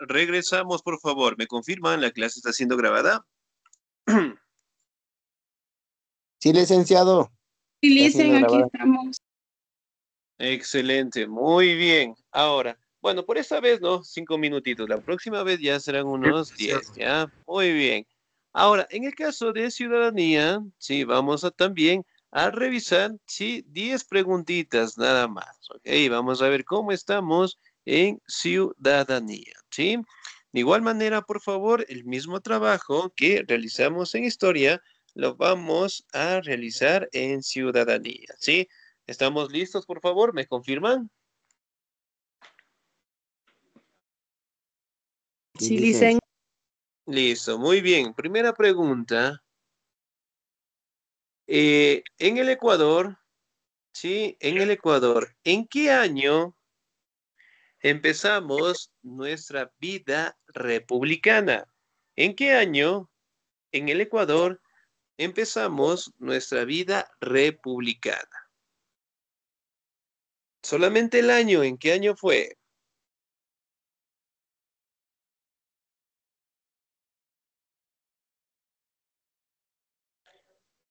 regresamos, por favor. ¿Me confirman? ¿La clase está siendo grabada? Sí, licenciado. Sí, licen, aquí estamos. Excelente, muy bien. Ahora, bueno, por esta vez no, cinco minutitos. La próxima vez ya serán unos diez, ¿ya? Muy bien. Ahora, en el caso de ciudadanía, sí, vamos a también a revisar, sí, diez preguntitas nada más, ¿ok? Vamos a ver cómo estamos en ciudadanía, ¿sí? De igual manera, por favor, el mismo trabajo que realizamos en historia, lo vamos a realizar en ciudadanía, ¿sí? ¿Estamos listos, por favor? ¿Me confirman? Sí, dicen. Listo, muy bien. Primera pregunta. Eh, en el Ecuador, sí, en el Ecuador, ¿en qué año empezamos nuestra vida republicana? ¿En qué año en el Ecuador empezamos nuestra vida republicana? Solamente el año, ¿en qué año fue?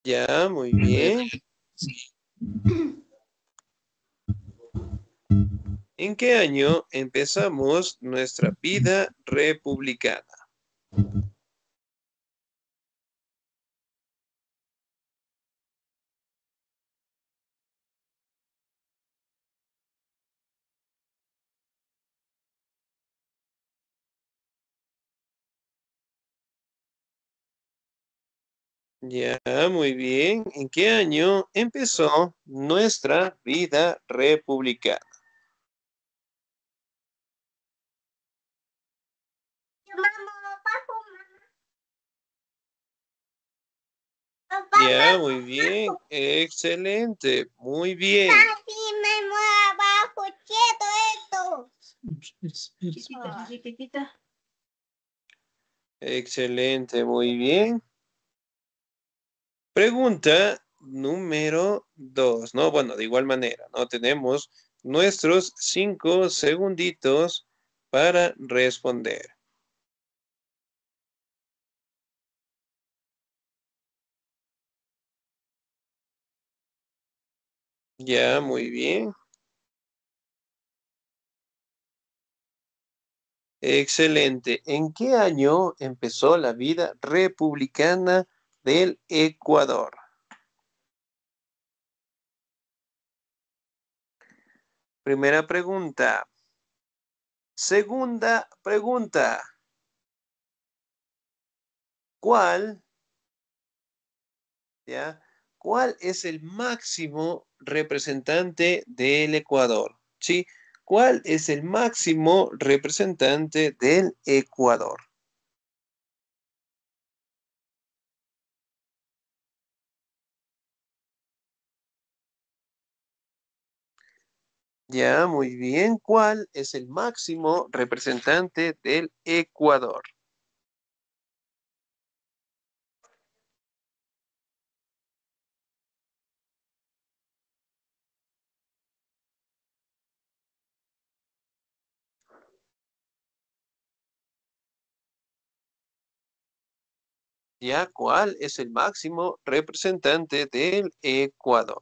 Ya, muy bien. ¿En qué año empezamos nuestra vida republicana? Ya, muy bien. ¿En qué año empezó nuestra vida republicana? Ya, muy bien. Excelente. Muy bien. Excelente, muy bien. Pregunta número dos, ¿no? Bueno, de igual manera, ¿no? Tenemos nuestros cinco segunditos para responder. Ya, muy bien. Excelente. ¿En qué año empezó la vida republicana del Ecuador. Primera pregunta. Segunda pregunta. ¿Cuál, ya, cuál es el máximo representante del Ecuador? ¿Sí? ¿Cuál es el máximo representante del Ecuador? Ya, muy bien. ¿Cuál es el máximo representante del Ecuador? Ya, ¿cuál es el máximo representante del Ecuador?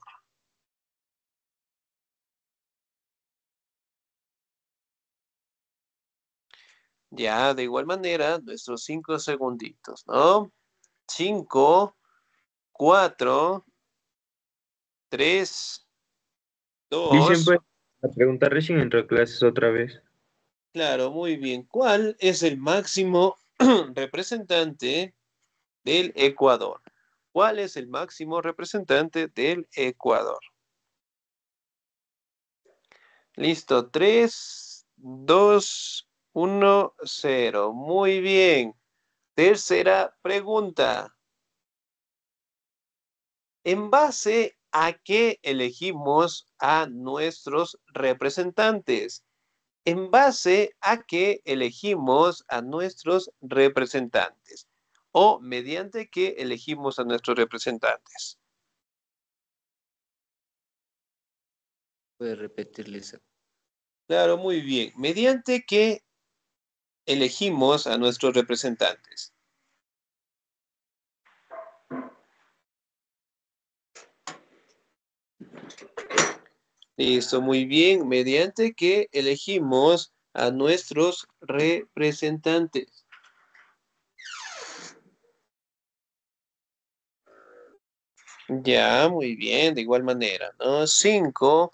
Ya, de igual manera, nuestros cinco segunditos, ¿no? Cinco, cuatro, tres, dos. Dicen pues, la pregunta recién entró clases otra vez. Claro, muy bien. ¿Cuál es el máximo representante del Ecuador? ¿Cuál es el máximo representante del Ecuador? Listo, tres, dos, 1, 0. Muy bien. Tercera pregunta. ¿En base a qué elegimos a nuestros representantes? ¿En base a qué elegimos a nuestros representantes? ¿O mediante qué elegimos a nuestros representantes? Puede repetirles. Claro, muy bien. ¿Mediante qué elegimos a nuestros representantes? Listo, muy bien. Mediante que elegimos a nuestros representantes. Ya, muy bien, de igual manera, ¿no? Cinco,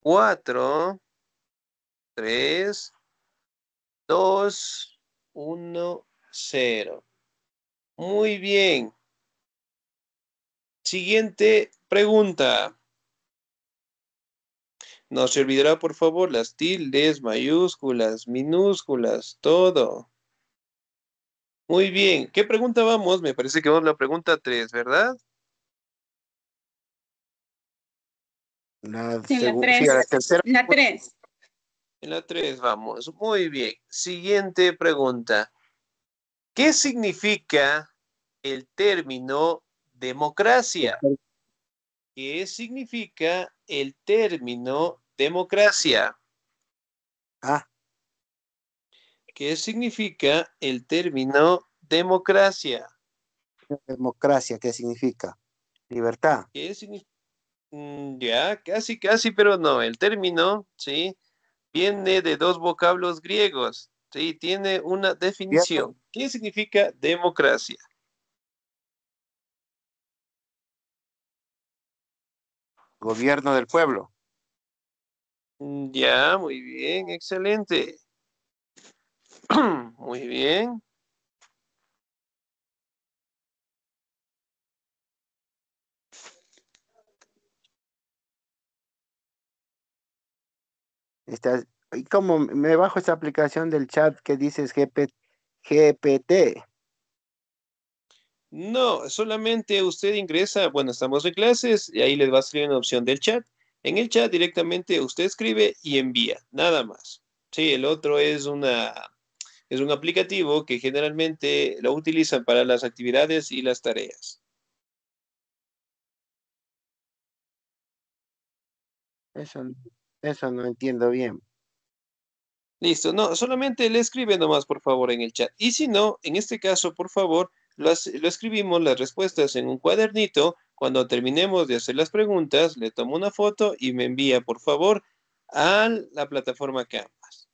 cuatro, tres, dos, uno, cero. Muy bien. Siguiente pregunta. No se olvidará, por favor, las tildes, mayúsculas, minúsculas, todo. Muy bien. ¿Qué pregunta vamos? Me parece que vamos a la pregunta 3, ¿verdad? La, sí, la, tercera. La 3. En la 3 vamos. Muy bien. Siguiente pregunta. ¿Qué significa el término democracia? ¿Qué significa el término democracia? Ah. ¿Qué significa el término democracia? Democracia, ¿qué significa? Libertad. ¿Qué significa? Mm, ya, casi, casi, pero no. El término, ¿sí? Viene de dos vocablos griegos, ¿sí? Tiene una definición. ¿Qué significa democracia? Gobierno del pueblo. Mm, ya, muy bien, excelente. muy bien. Y como me bajo esta aplicación del chat que dices GPT. No, solamente usted ingresa, bueno, estamos en clases y ahí les va a salir una opción del chat. En el chat directamente usted escribe y envía, nada más. Sí, el otro es una es un aplicativo que generalmente lo utilizan para las actividades y las tareas. Eso, eso no entiendo bien. Listo, no, solamente le escribe nomás, por favor, en el chat. Y si no, en este caso, por favor, lo, escribimos las respuestas en un cuadernito. Cuando terminemos de hacer las preguntas, le tomo una foto y me envía, por favor, a la plataforma Canvas.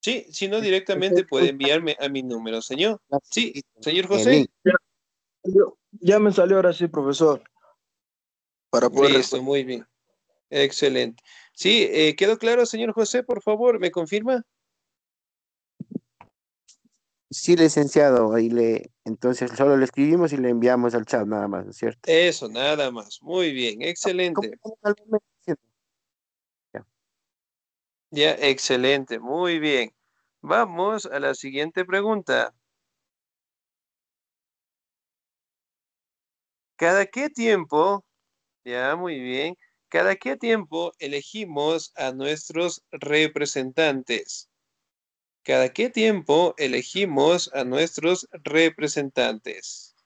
Sí, si no, directamente puede enviarme a mi número, señor. Sí, señor José. Ya, me salió ahora sí, profesor. Para poder Listo, muy bien. Excelente. Sí, eh, ¿quedó claro, señor José? Por favor, ¿me confirma? Sí, licenciado, ahí le, entonces solo le escribimos y le enviamos al chat nada más, ¿no es cierto? Eso, nada más. Muy bien, excelente. Ya, excelente, muy bien. Vamos a la siguiente pregunta. ¿Cada qué tiempo? Ya, muy bien. ¿Cada qué tiempo elegimos a nuestros representantes? ¿Cada qué tiempo elegimos a nuestros representantes?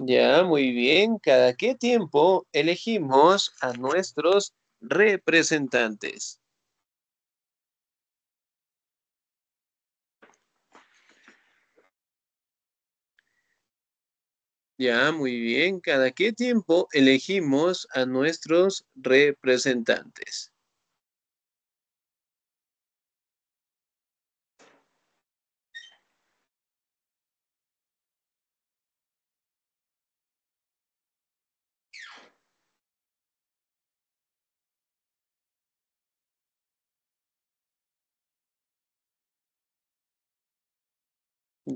Ya, muy bien. ¿Cada qué tiempo elegimos a nuestros representantes? Ya, muy bien. ¿Cada qué tiempo elegimos a nuestros representantes?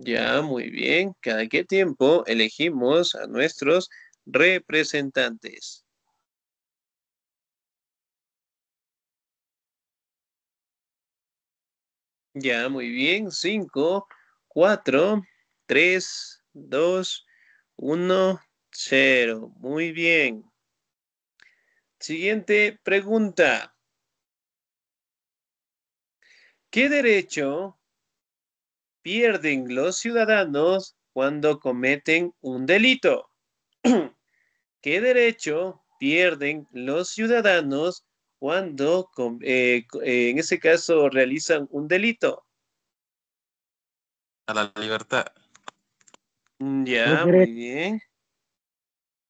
Ya, muy bien. ¿Cada qué tiempo elegimos a nuestros representantes? Ya, muy bien. Cinco, cuatro, tres, dos, uno, cero. Muy bien. Siguiente pregunta. ¿Qué derecho pierden los ciudadanos cuando cometen un delito? ¿Qué derecho pierden los ciudadanos cuando, eh, eh, en ese caso, realizan un delito? A la libertad. Mm, ya, muy bien.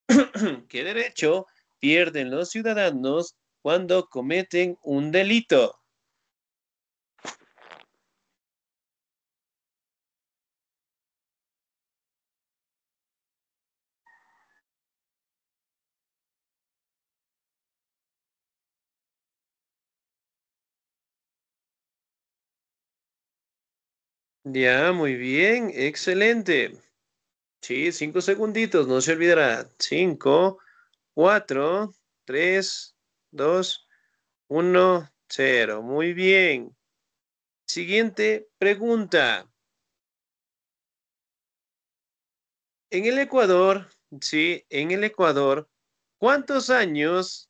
¿Qué derecho pierden los ciudadanos cuando cometen un delito? Ya, muy bien, excelente. Sí, cinco segunditos, no se olvidará. Cinco, cuatro, tres, dos, uno, cero. Muy bien. Siguiente pregunta. En el Ecuador, sí, en el Ecuador, ¿cuántos años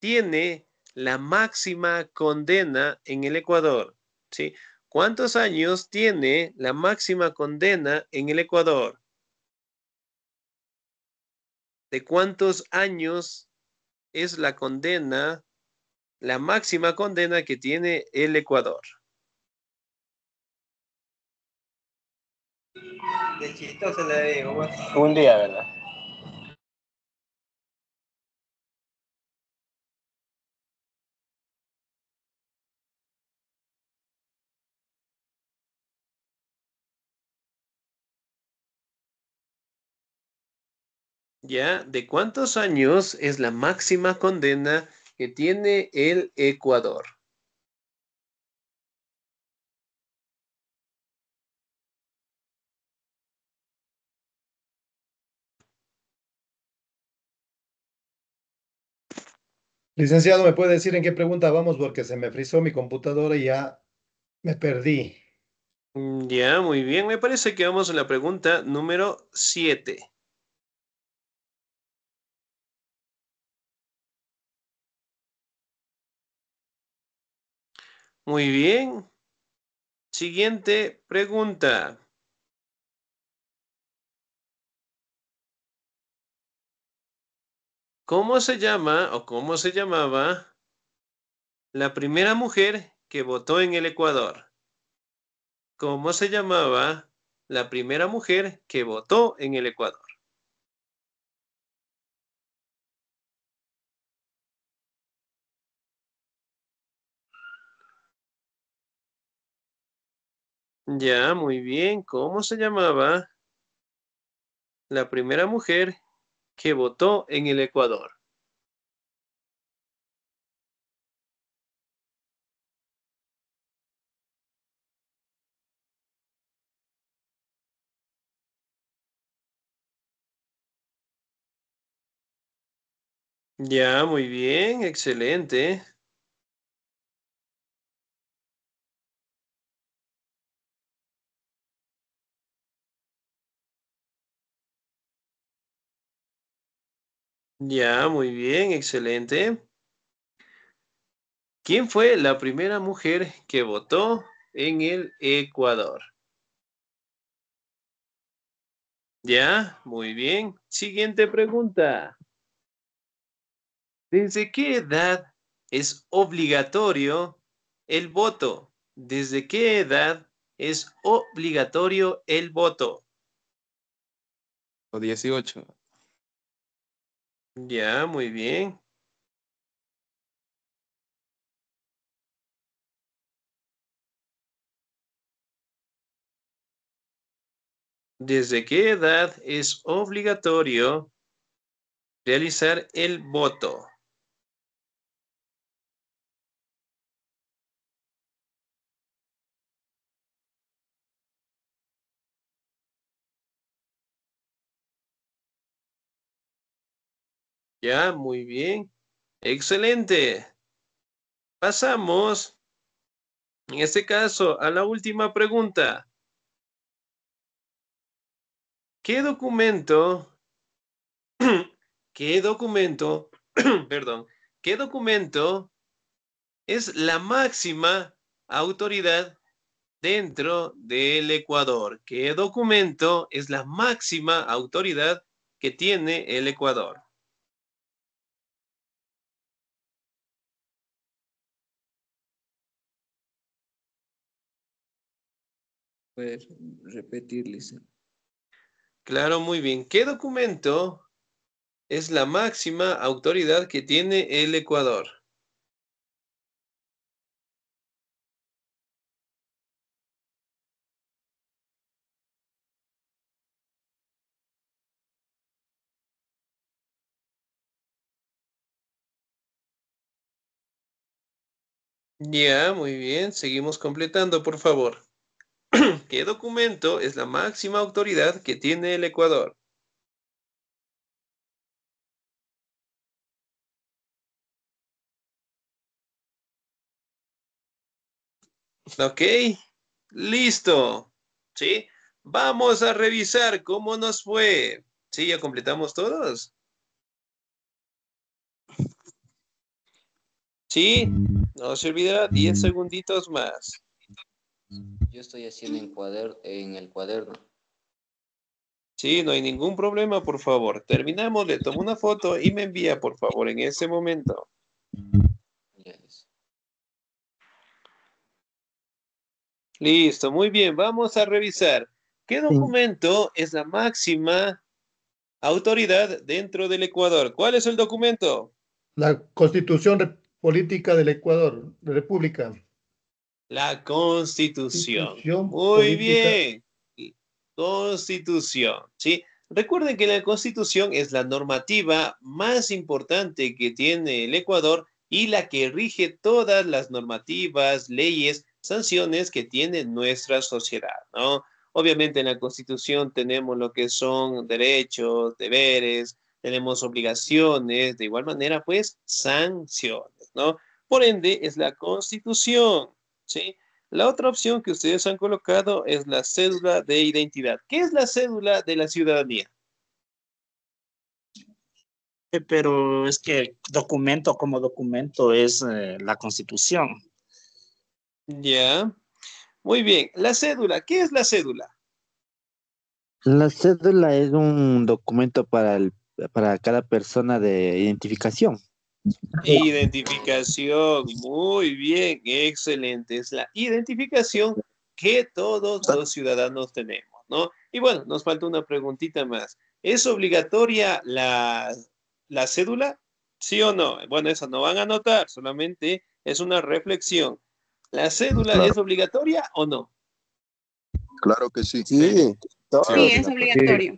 tiene la máxima condena en el Ecuador? ¿Sí? ¿Cuántos años tiene la máxima condena en el Ecuador? ¿De cuántos años es la condena, la máxima condena que tiene el Ecuador? De le. Un día, ¿verdad? ¿Ya? ¿De cuántos años es la máxima condena que tiene el Ecuador? Licenciado, ¿me puede decir en qué pregunta vamos? Porque se me frizó mi computadora y ya me perdí. Mm, ya, muy bien. Me parece que vamos a la pregunta número 7. Muy bien. Siguiente pregunta. ¿Cómo se llama o cómo se llamaba la primera mujer que votó en el Ecuador? ¿Cómo se llamaba la primera mujer que votó en el Ecuador? Ya, muy bien. ¿Cómo se llamaba la primera mujer que votó en el Ecuador? Ya, muy bien, excelente. Ya, muy bien, excelente. ¿Quién fue la primera mujer que votó en el Ecuador? Ya, muy bien. Siguiente pregunta. ¿Desde qué edad es obligatorio el voto? ¿Desde qué edad es obligatorio el voto? 18. Ya, muy bien. ¿Desde qué edad es obligatorio realizar el voto? Ya, muy bien. Excelente. Pasamos, en este caso, a la última pregunta. ¿Qué documento, qué documento, perdón, qué documento es la máxima autoridad dentro del Ecuador? ¿Qué documento es la máxima autoridad que tiene el Ecuador? Puedes repetirles. Claro, muy bien. ¿Qué documento es la máxima autoridad que tiene el Ecuador? Ya, muy bien. Seguimos completando, por favor. ¿Qué documento es la máxima autoridad que tiene el Ecuador? Ok, listo. ¿Sí? Vamos a revisar cómo nos fue. ¿Sí? ¿Ya completamos todos? Sí, no se olvidará, 10 segunditos más. Yo estoy haciendo en, en el cuaderno. Sí, no hay ningún problema, por favor. Terminamos, le tomo una foto y me envía, por favor, en ese momento. Listo, muy bien. Vamos a revisar. ¿Qué documento es la máxima autoridad dentro del Ecuador? ¿Cuál es el documento? La Constitución Política del Ecuador, de República. La Constitución. Muy bien. Constitución. ¿sí? Recuerden que la Constitución es la normativa más importante que tiene el Ecuador y la que rige todas las normativas, leyes, sanciones que tiene nuestra sociedad, ¿no? Obviamente en la Constitución tenemos lo que son derechos, deberes, tenemos obligaciones, de igual manera, pues, sanciones, ¿no? Por ende, es la Constitución. ¿Sí? La otra opción que ustedes han colocado es la cédula de identidad. ¿Qué es la cédula de la ciudadanía? Eh, pero es que documento como documento es eh, la constitución. Ya. Muy bien. La cédula, ¿qué es la cédula? La cédula es un documento para, para cada persona de identificación. Identificación, muy bien, excelente. Es la identificación que todos los ciudadanos tenemos, ¿no? Y bueno, nos falta una preguntita más. ¿Es obligatoria la, la cédula? ¿Sí o no? Bueno, eso no van a anotar, solamente es una reflexión. ¿La cédula es obligatoria o no? Claro que sí. Sí, sí es obligatorio.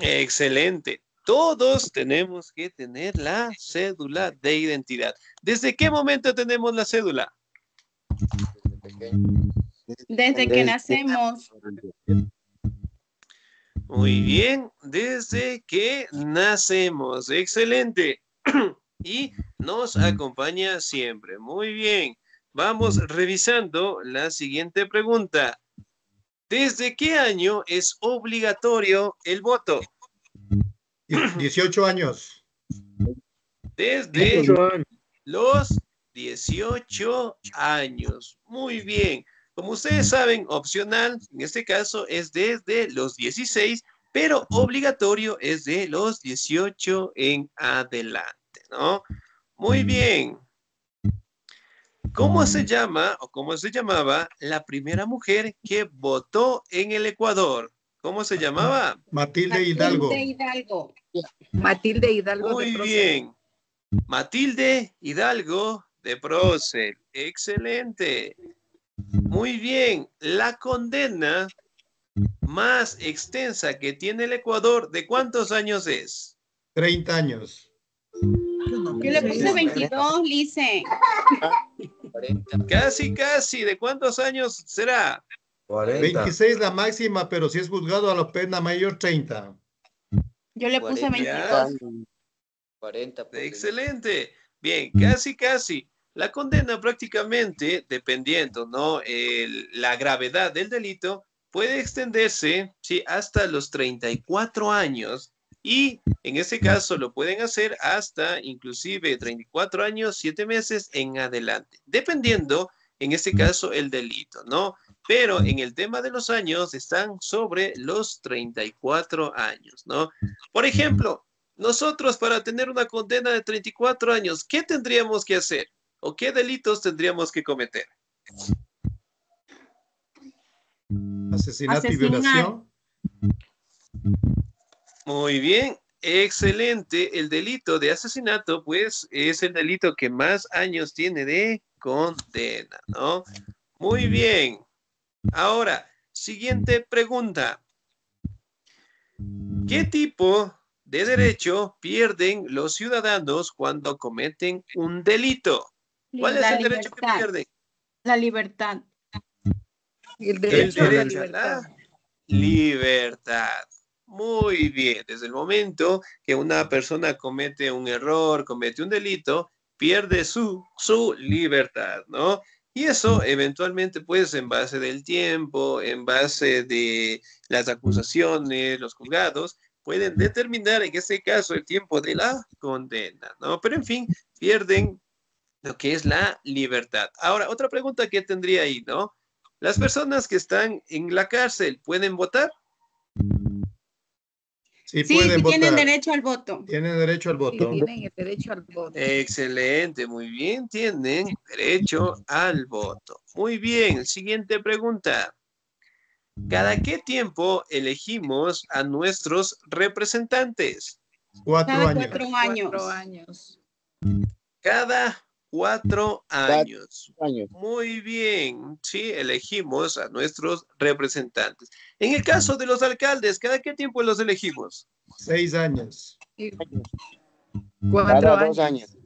Excelente todos tenemos que tener la cédula de identidad. ¿Desde qué momento tenemos la cédula? Desde que nacemos. Muy bien, desde que nacemos. Excelente. Y nos acompaña siempre. Muy bien. Vamos revisando la siguiente pregunta. ¿Desde qué año es obligatorio el voto? 18 años. Desde los 18 años. Muy bien. Como ustedes saben, opcional en este caso es desde los 16, pero obligatorio es de los 18 en adelante, ¿no? Muy bien. ¿Cómo se llama o cómo se llamaba la primera mujer que votó en el Ecuador? ¿Cómo se llamaba? Matilde Hidalgo. Matilde Hidalgo. Matilde Hidalgo. Muy bien. Matilde Hidalgo de Procel. Excelente. Muy bien. La condena más extensa que tiene el Ecuador, ¿de cuántos años es? 30 años. Yo le puse 22, Lice. Casi, casi. ¿De cuántos años será? 26 la máxima, pero si es juzgado a la pena mayor, 30. Yo le puse 22. 40. Excelente. Bien, casi, casi. La condena prácticamente, dependiendo, ¿no? la gravedad del delito, puede extenderse, sí, hasta los 34 años y en ese caso lo pueden hacer hasta inclusive 34 años, 7 meses en adelante, dependiendo, en este caso, el delito, ¿no? Pero en el tema de los años están sobre los 34 años, ¿no? Por ejemplo, nosotros para tener una condena de 34 años, ¿qué tendríamos que hacer? ¿O qué delitos tendríamos que cometer? Asesinato y violación. Muy bien, excelente. El delito de asesinato, pues, es el delito que más años tiene de condena, ¿no? Muy bien. Ahora, siguiente pregunta. ¿Qué tipo de derecho pierden los ciudadanos cuando cometen un delito? ¿Cuál es el derecho que pierden? La libertad. El derecho, a la libertad. libertad. Muy bien, desde el momento que una persona comete un error, comete un delito, pierde su, su libertad, ¿no? Y eso eventualmente, pues, en base del tiempo, en base de las acusaciones, los juzgados, pueden determinar en este caso el tiempo de la condena, ¿no? Pero en fin, pierden lo que es la libertad. Ahora, otra pregunta que tendría ahí, ¿no? ¿Las personas que están en la cárcel pueden votar? Sí, tienen derecho al voto. Tienen derecho al voto. tienen el derecho al voto. Excelente, muy bien, tienen derecho al voto. Muy bien, siguiente pregunta. ¿Cada qué tiempo elegimos a nuestros representantes? Cuatro Cada años. Cuatro años. Cuatro años. Cada cuatro años. años. Muy bien, sí, elegimos a nuestros representantes. En el caso de los alcaldes, ¿cada qué tiempo los elegimos? Seis años. Cuatro Cada años. dos años.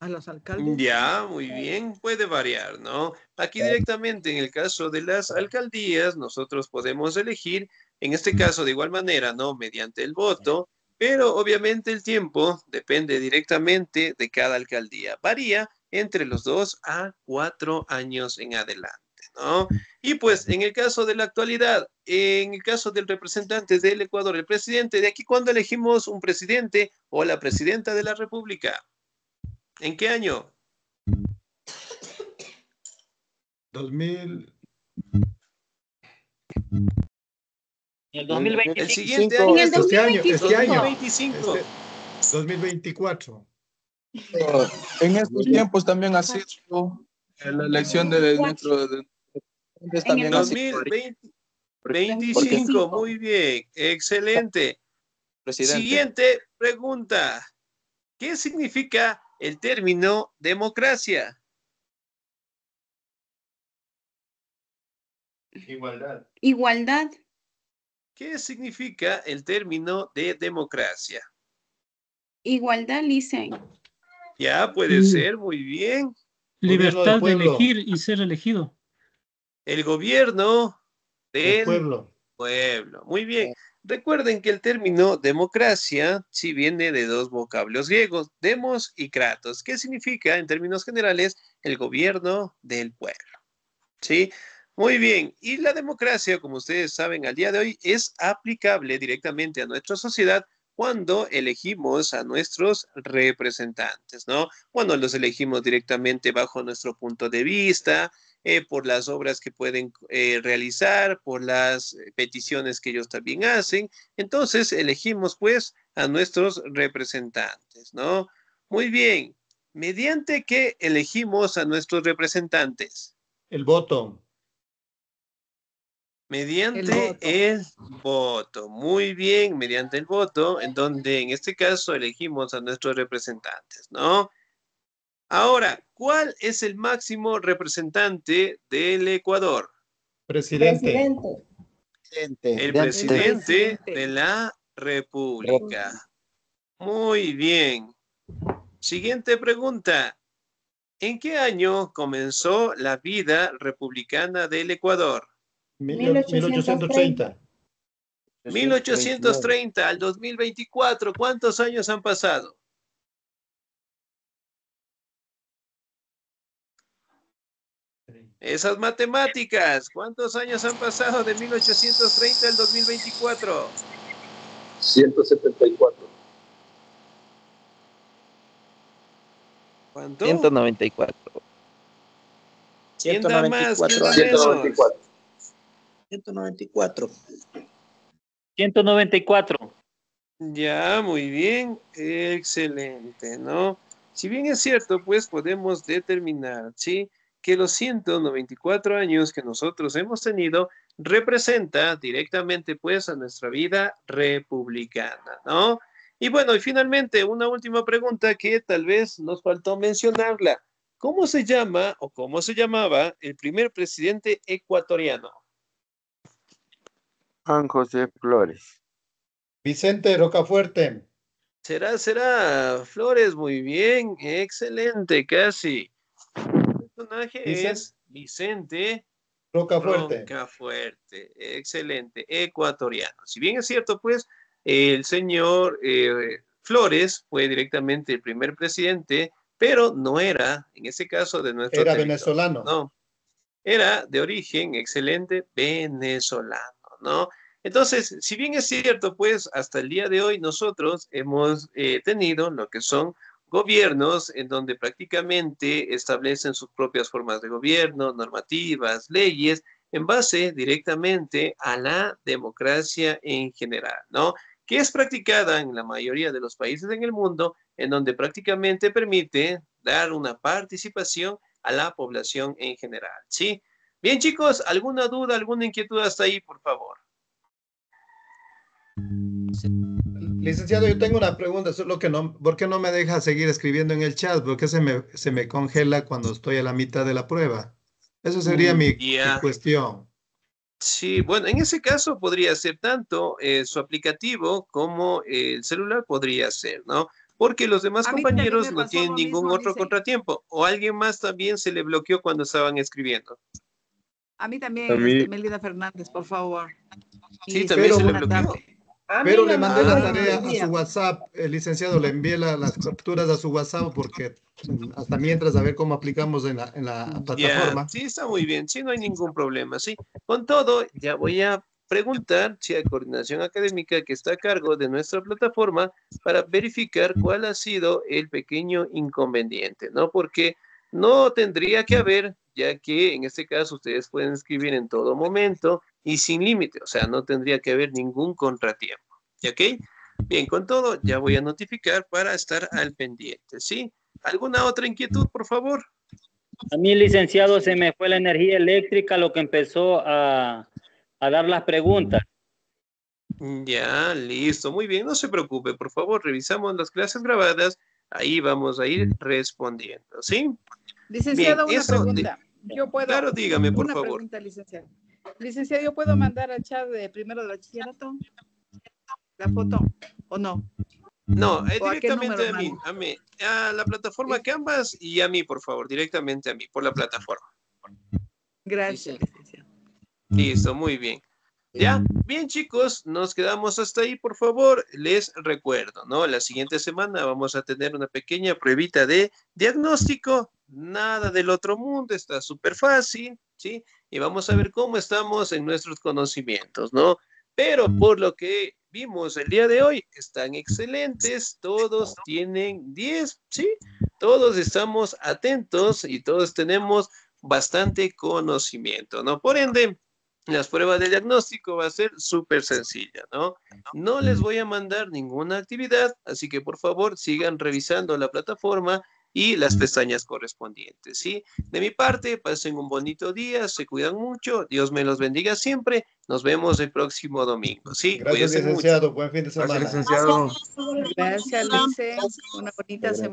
A los alcaldes. Ya, muy bien, puede variar, ¿no? Aquí directamente en el caso de las alcaldías, nosotros podemos elegir, en este caso de igual manera, ¿no? Mediante el voto, pero obviamente el tiempo depende directamente de cada alcaldía. Varía entre los dos a cuatro años en adelante, ¿no? Y pues en el caso de la actualidad, en el caso del representante del Ecuador, el presidente, de aquí cuando elegimos un presidente o la presidenta de la República. ¿En qué año? 2000. En el 2025. El siguiente En año. el Este año, este año. 2025. Este- 2024. En estos tiempos también ha sido la elección de nuestro de- también ha sido 2025, muy bien, excelente. presidente. Siguiente pregunta. ¿Qué significa el término democracia? Igualdad. Igualdad. ¿Qué significa el término de democracia? Igualdad, dicen. Ya puede Mm. ser, muy bien. Libertad de elegir y ser elegido. El gobierno del El pueblo. pueblo. Muy bien. Recuerden que el término democracia sí viene de dos vocablos griegos, demos y kratos. ¿Qué significa en términos generales el gobierno del pueblo? ¿Sí? Muy bien. Y la democracia, como ustedes saben, al día de hoy es aplicable directamente a nuestra sociedad cuando elegimos a nuestros representantes, ¿no? Cuando los elegimos directamente bajo nuestro punto de vista, eh, por las obras que pueden eh, realizar, por las eh, peticiones que ellos también hacen. Entonces, elegimos pues a nuestros representantes, ¿no? Muy bien. ¿Mediante qué elegimos a nuestros representantes? El voto. Mediante el voto. Muy bien, mediante el voto, en donde en este caso elegimos a nuestros representantes, ¿no? Ahora, ¿cuál es el máximo representante del Ecuador? Presidente. El presidente de la República. Muy bien. Siguiente pregunta. ¿En qué año comenzó la vida republicana del Ecuador? 1830. 1830 al 2024, ¿cuántos años han pasado? Esas matemáticas, ¿cuántos años han pasado de 1830 al 2024? 174. ¿Cuánto? 194. ¿Quién da más? ¿Quién da 194. 194. 194. Ya, muy bien, excelente, ¿no? Si bien es cierto, pues podemos determinar, ¿sí? Que los 194 años que nosotros hemos tenido representa directamente, pues, a nuestra vida republicana, ¿no? Y bueno, y finalmente, una última pregunta que tal vez nos faltó mencionarla. ¿Cómo se llama o cómo se llamaba el primer presidente ecuatoriano? Juan José Flores. Vicente Rocafuerte. Será, será, Flores, muy bien, excelente, casi. El personaje Vicen- es Vicente Rocafuerte. Rocafuerte, excelente, ecuatoriano. Si bien es cierto, pues, el señor eh, Flores fue directamente el primer presidente, pero no era, en ese caso, de nuestro Era territorio, venezolano. No, era de origen excelente venezolano, ¿no? Entonces, si bien es cierto, pues hasta el día de hoy nosotros hemos eh, tenido lo que son gobiernos en donde prácticamente establecen sus propias formas de gobierno, normativas, leyes, en base directamente a la democracia en general, ¿no? Que es practicada en la mayoría de los países en el mundo, en donde prácticamente permite dar una participación a la población en general, ¿sí? Bien, chicos, ¿alguna duda, alguna inquietud hasta ahí, por favor? Licenciado, yo tengo una pregunta, solo que no, ¿por qué no me deja seguir escribiendo en el chat? ¿Por qué se me, se me congela cuando estoy a la mitad de la prueba? Esa sería Mm, mi, cuestión. Sí, bueno, en ese caso podría ser tanto eh, su aplicativo como el celular podría ser, ¿no? Porque los demás A compañeros no tienen ningún mismo, otro dice. contratiempo. O alguien más también se le bloqueó cuando estaban escribiendo. A mí también, A mí- este, Melida Fernández, por favor. Sí, Y también se le bloqueó. tarde. Pero le mandé la tarea a su WhatsApp, el licenciado, le envié la- las capturas a su WhatsApp porque hasta mientras a ver cómo aplicamos en la, en la plataforma. Ya, sí, está muy bien, sí, no hay ningún problema, sí. Con todo, ya voy a preguntar si a Coordinación Académica que está a cargo de nuestra plataforma para verificar cuál ha sido el pequeño inconveniente, ¿no? Porque no tendría que haber, ya que en este caso ustedes pueden escribir en todo momento y sin límite, o sea, no tendría que haber ningún contratiempo, ¿ya ¿ok? Bien, con todo, ya voy a notificar para estar al pendiente, ¿sí? ¿Alguna otra inquietud, por favor? A mí, licenciado, se me fue la energía eléctrica, lo que empezó a, a dar las preguntas. Ya, listo, muy bien, no se preocupe, por favor, revisamos las clases grabadas, ahí vamos a ir respondiendo, ¿sí? Licenciado, Bien, una eso de- pregunta. Yo puedo, Claro, dígame, por una favor. pregunta, licenciado. Licenciado, ¿yo puedo mandar al chat de primero de bachillerato la foto o no? No, eh, ¿O a qué directamente a mí, a mí, a la plataforma Canvas y a mí, por favor, directamente a mí, por la plataforma. Gracias, licenciado. Listo, muy bien. Ya, bien chicos, nos quedamos hasta ahí, por favor. Les recuerdo, ¿no? La siguiente semana vamos a tener una pequeña pruebita de diagnóstico. Nada del otro mundo, está súper fácil, ¿sí? Y vamos a ver cómo estamos en nuestros conocimientos, ¿no? Pero por lo que vimos el día de hoy, están excelentes, todos tienen 10, ¿sí? Todos estamos atentos y todos tenemos bastante conocimiento, ¿no? Por ende, las pruebas de diagnóstico va a ser súper sencilla, ¿no? No les voy a mandar ninguna actividad, así que por favor sigan revisando la plataforma y las pestañas correspondientes, ¿sí? De mi parte, pasen un bonito día, se cuidan mucho, Dios me los bendiga siempre, nos vemos el próximo domingo, ¿sí? Gracias, Cuídense mucho. licenciado. Buen fin de semana. Gracias, Lice. Una bonita semana.